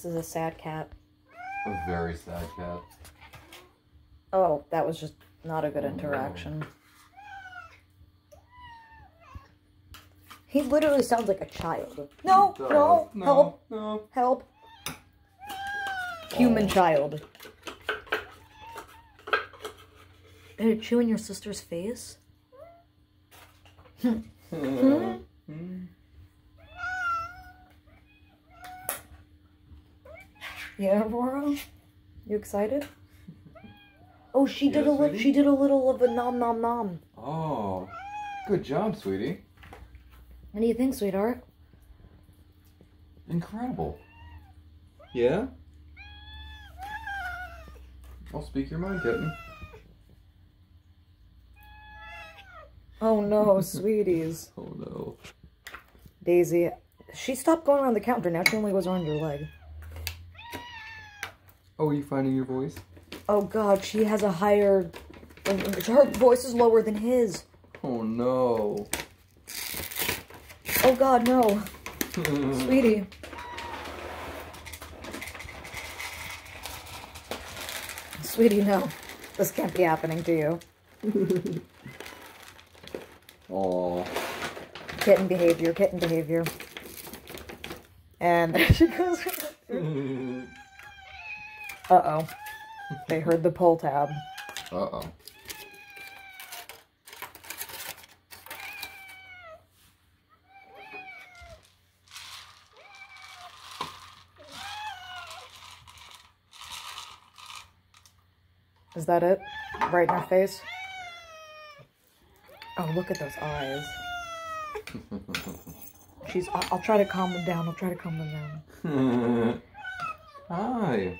This is a sad cat. A very sad cat. Oh, that was just not a good Oh, no. interaction. He literally sounds like a child. No, does. no, help, No. help. Human Oh. child. Are you chewing your sister's face? Hmm. Hmm. Yeah, Aurora? You excited? Oh, she did a little. She did a little of a nom nom nom. oh, good job, sweetie. What do you think, sweetheart? Incredible. Yeah? I'll speak your mind, kitten. Oh no, sweeties. Oh no. Daisy, she stopped going around the counter. Now she only goes around your leg. Oh, are you finding your voice? Oh god, she has a higher. Her voice is lower than his. Oh no. Oh god, no. Sweetie. Sweetie, no. This can't be happening to you. Aw. Kitten behavior, kitten behavior. And there she goes. Uh-oh. They heard the pull tab. Uh-oh. Is that it? Right in her face? Oh, look at those eyes. She's. I'll, I'll try to calm them down. I'll try to calm them down. Hi.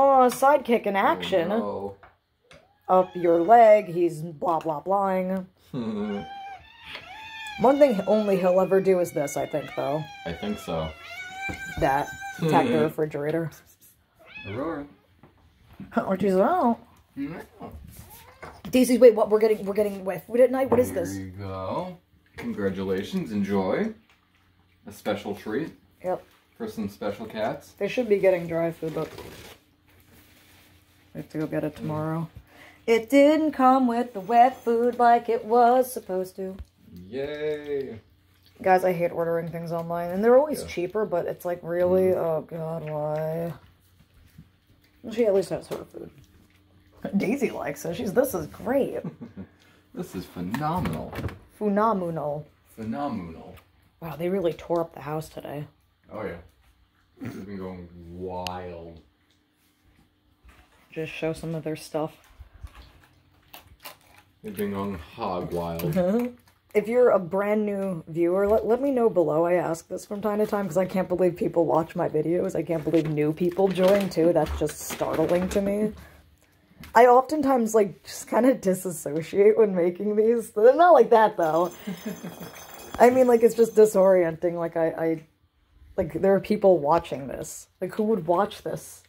Oh, sidekick in oh, action. Oh, Up your leg. He's blah blah blahing. no. One thing only he'll ever do is this. I think though. I think so. That attack the refrigerator. Aurora. Or she's oh. Daisy, wait. What? We're getting. We're getting wet food at night. What is this? Here you go. Congratulations. Enjoy. A special treat Yep. for some special cats. They should be getting dry food, but we have to go get it tomorrow. It didn't come with the wet food like it was supposed to. Yay. Guys, I hate ordering things online, and they're always Yeah. cheaper, but it's like, really? Mm-hmm. Oh, God, why? She at least has her food. Daisy likes it. She's, this is great. This is phenomenal. Funamuno. Phenomenal. Wow, they really tore up the house today. Oh yeah. This has been going wild. Just show some of their stuff. They've been going hog wild. If you're a brand new viewer, let, let me know below. I ask this from time to time because I can't believe people watch my videos. I can't believe new people join too. That's just startling to me. I oftentimes like just kind of disassociate when making these. They're not like that though. I mean, like it's just disorienting. Like I, I, like there are people watching this. Like who would watch this?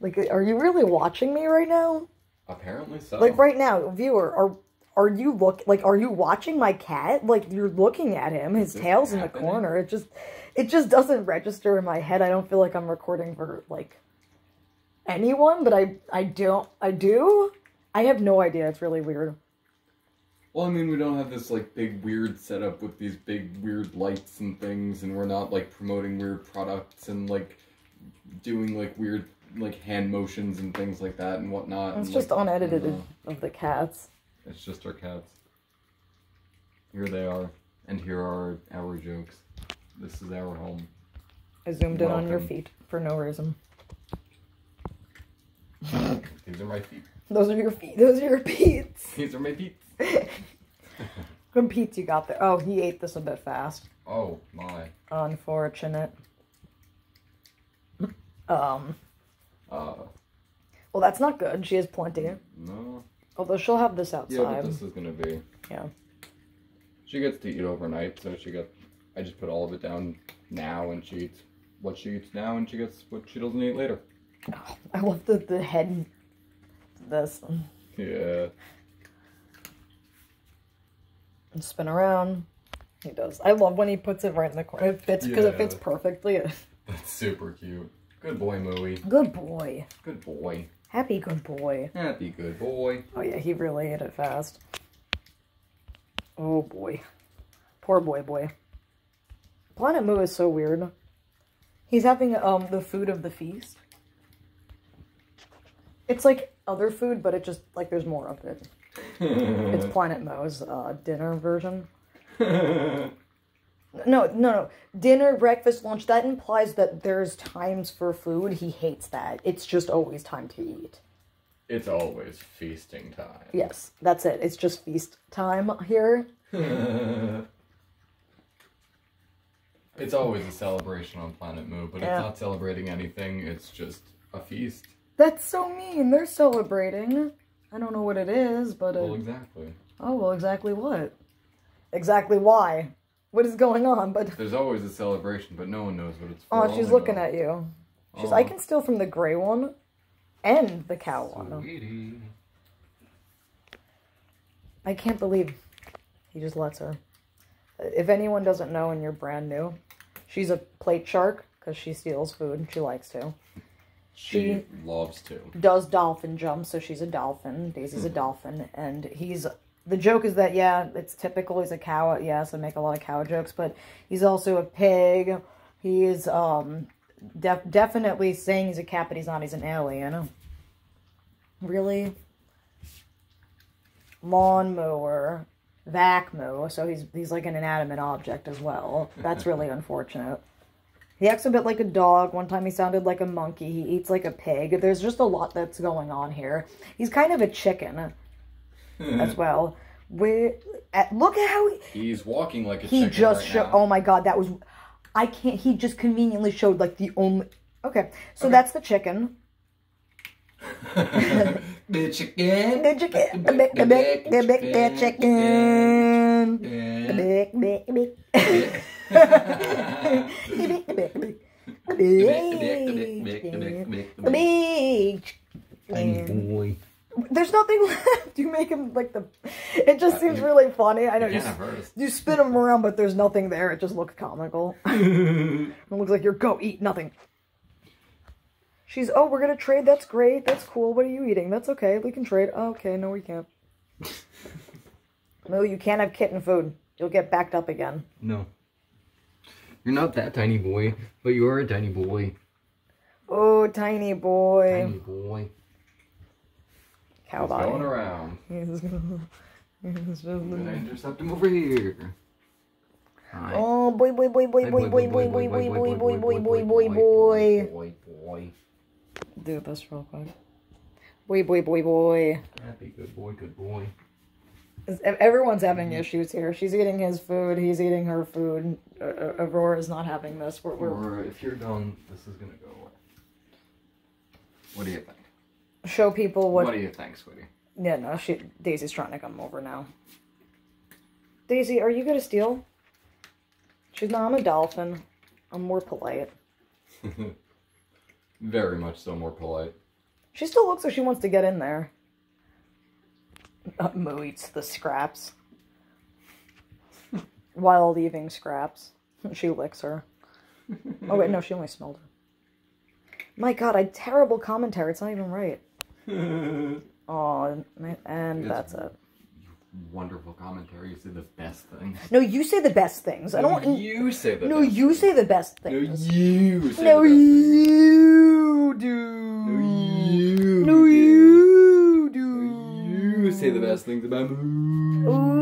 Like, are you really watching me right now? Apparently so. Like right now, viewer, are are you look like are you watching my cat? Like you're looking at him, his tail's in the corner. It just it just doesn't register in my head. I don't feel like I'm recording for like anyone, but I I don't I do. I have no idea. It's really weird. Well, I mean, we don't have this like big weird setup with these big weird lights and things, and we're not like promoting weird products and like doing like weird like hand motions and things like that and whatnot. It's and, just like, unedited you know, of the cats. It's just our cats. Here they are, and here are our jokes. This is our home. I zoomed in on your feet for no reason. These are my feet. Those are your feet. Those are your peats. These are my feet. Good peats you got there. Oh, he ate this a bit fast. Oh my. Unfortunate. Um. Uh, Well, that's not good. She has plenty. no. Although she'll have this Yeah, outside. but this is gonna be. Yeah. She gets to eat overnight, so she got. I just put all of it down now, and she eats what she eats now, and she gets what she doesn't eat later. Oh, I love the, the head. This. Yeah. And spin around. He does. I love when he puts it right in the corner. It fits because it fits perfectly. That's super cute. Good boy, Mooey. Good boy. Good boy. Happy good boy. Happy good boy. Oh yeah, he really ate it fast. Oh boy. Poor boy boy. Planet Moo is so weird. He's having um the food of the feast. It's like other food, but it just like there's more of it. It's Planet Moo's uh, dinner version. No, no, no. Dinner, breakfast, lunch. That implies that there's times for food. He hates that. It's just always time to eat. it's always feasting time. Yes, that's it. It's just feast time here. it's always a celebration on Planet Moo, but Yeah. it's not celebrating anything. It's just a feast. That's so mean. They're celebrating. I don't know what it is, but Well, exactly. oh well, exactly what? Exactly why? What is going on? But There's always a celebration, but no one knows what it's for. oh, she's oh looking at you. She's. Oh. I can steal from the gray one, and the cow one. I can't believe he just lets her. If anyone doesn't know and you're brand new, she's a plate shark because she steals food. She likes to. She loves to. does dolphin jumps, so she's a dolphin. Daisy's a hmm. dolphin, and he's the joke is that yeah, it's typical. He's a cow. Yes, I make a lot of cow jokes, but he's also a pig. He is um def- definitely saying he's a cat, but he's not. He's an alien. Really, lawnmower, vac mower. So he's he's like an inanimate object as well. That's really unfortunate. He acts a bit like a dog. One time he sounded like a monkey. He eats like a pig. There's just a lot that's going on here. He's kind of a chicken Hmm. as well. We at, eh, look at how he, He's walking like a chicken. he just right showed. Oh my god, that was. I can't. He just conveniently showed like the only. Okay, so Okay. that's the chicken. the chicken. The chicken. The big, the big, the big, the chicken. The big, big, big. The big, the big, the big. The big, the big chicken. boy. There's nothing left. You make him like the. It just uh, seems really funny. I know you, you spin them around, but there's nothing there. It just looks comical. it looks like you're go eat nothing. She's oh we're gonna trade. That's great. That's cool. What are you eating? That's okay. We can trade. Oh, okay, no we can't. No, you can't have kitten food. You'll get backed up again. No. You're not that tiny boy, but you are a tiny boy. Oh, tiny boy. Tiny boy. Cow He's going body. around. He's gonna- he's just- I'm gonna intercept him over here. Hi. Oh boy boy boy boy boy boy boy boy boy boy boy boy boy boy boy. boy boy. Do this real quick. Boy boy boy boy. Happy good boy, good boy. Everyone's having issues here. She's eating his food. He's eating her food. Uh, uh, Aurora's not having this. We're, we're Or if you're done, this is gonna go away. What do you think? Show people what. What do you think, sweetie? Yeah, no. She Daisy's trying to come over now. Daisy, are you gonna steal? She's not. I'm a dolphin. I'm more polite. Very much so more polite. She still looks like she wants to get in there. Uh, Moo eats the scraps. While leaving scraps. She licks her. Oh wait, no, she only smelled her. My god, I terrible commentary. It's not even right. Oh, and It's- that's it. Wonderful commentary. You say the best things. No, you say the best things. I don't. want You say the No, you things. say the best things. No, you say No, the best things. you do. No, you. No, do. you do. You say the best things about me. Ooh.